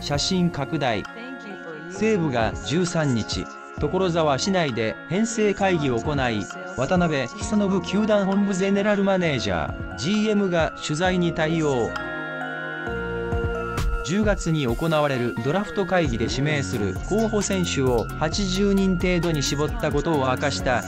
写真拡大。西武が13日。所沢市内で編成会議を行い渡辺久信球団本部ゼネラルマネージャー GM が取材に対応。10月に行われるドラフト会議で指名する候補選手を80人程度に絞ったことを明かした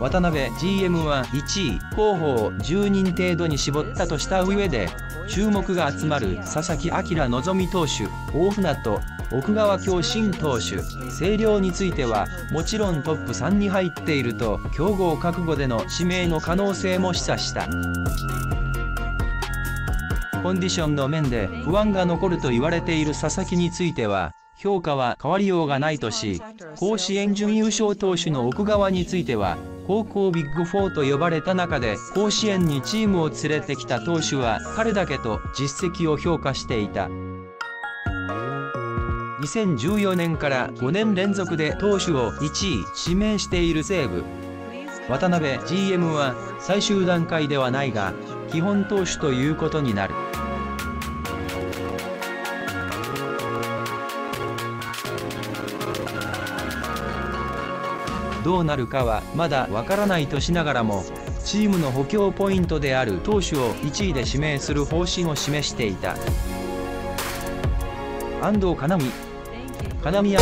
渡辺 GM は1位候補を10人程度に絞ったとした上で注目が集まる佐々木朗希投手大船渡奥川京新投手星稜についてはもちろんトップ3に入っていると競合覚悟での指名の可能性も示唆した。コンディションの面で不安が残ると言われている佐々木については評価は変わりようがないとし甲子園準優勝投手の奥川については高校ビッグ4と呼ばれた中で甲子園にチームを連れてきた投手は彼だけと実績を評価していた。2014年から5年連続で投手を1位指名している西武。渡辺 GM は最終段階ではないが基本投手ということになる。どうなるかはまだわからないとしながらもチームの補強ポイントである投手を1位で指名する方針を示していた。安藤要美金宮